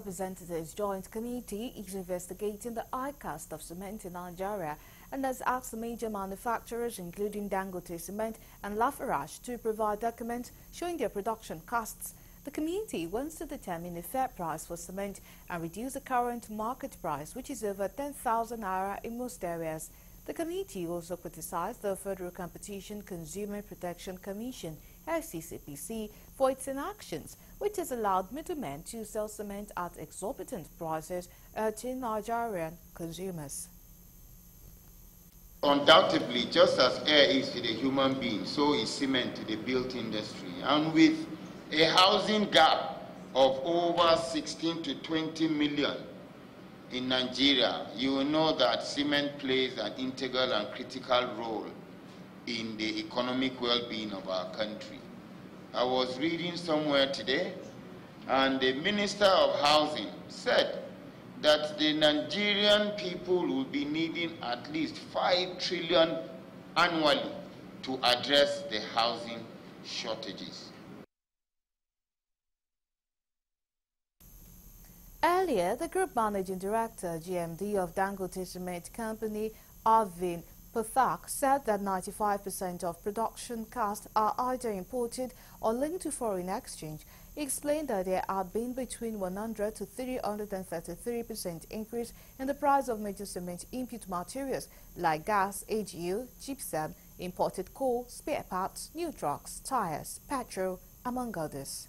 Representatives Joint Committee is investigating the high cost of cement in Nigeria and has asked the major manufacturers, including Dangote Cement and Lafarge, to provide documents showing their production costs. The committee wants to determine a fair price for cement and reduce the current market price, which is over 10,000 naira in most areas. The committee also criticized the Federal Competition Consumer Protection Commission, FCCPC, for its inactions, which has allowed middlemen to sell cement at exorbitant prices to Nigerian consumers. Undoubtedly, just as air is to the human being, so is cement to the built industry. And with a housing gap of over 16 to 20 million in Nigeria, you know that cement plays an integral and critical role in the economic well-being of our country. I was reading somewhere today, and the Minister of Housing said that the Nigerian people will be needing at least 5 trillion annually to address the housing shortages. Earlier, the Group Managing Director, GMD of Dangote Cement Company, Arvind Pathak, said that 95% of production costs are either imported or linked to foreign exchange. He explained that there had been between 100 to 333% increase in the price of major cement input materials like gas, AGO, gypsum, imported coal, spare parts, new trucks, tires, petrol, among others.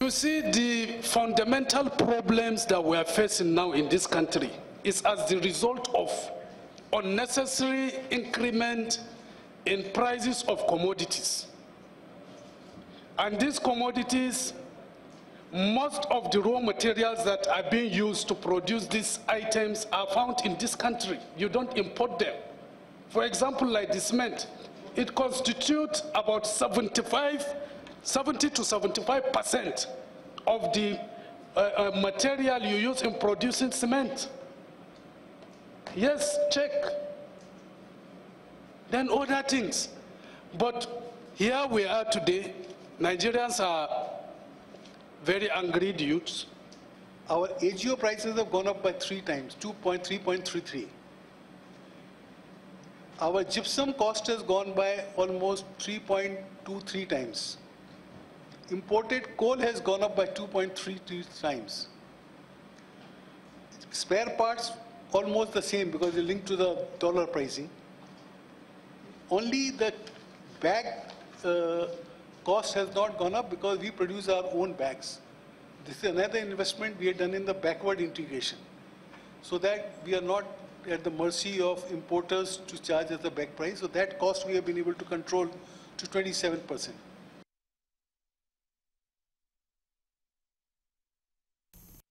You see, the fundamental problems that we are facing now in this country is as the result of unnecessary increment in prices of commodities. And these commodities, most of the raw materials that are being used to produce these items are found in this country. You don't import them. For example, like the cement, it constitutes about 75 70 to 75 percent of the uh, uh, material you use in producing cement. Yes, check. Then other things. But here we are today. Nigerians are very angry youths. Our AGO prices have gone up by three times, 2.3.33. Our gypsum cost has gone by almost 3.23 times imported coal has gone up by 2.33 times. Spare parts almost the same because they're linked to the dollar pricing. Only the bag uh, cost has not gone up because we produce our own bags. This is another investment we have done in the backward integration so that we are not at the mercy of importers to charge us the back price. So that cost we have been able to control to 27 percent.